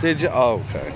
Did you? Oh, okay.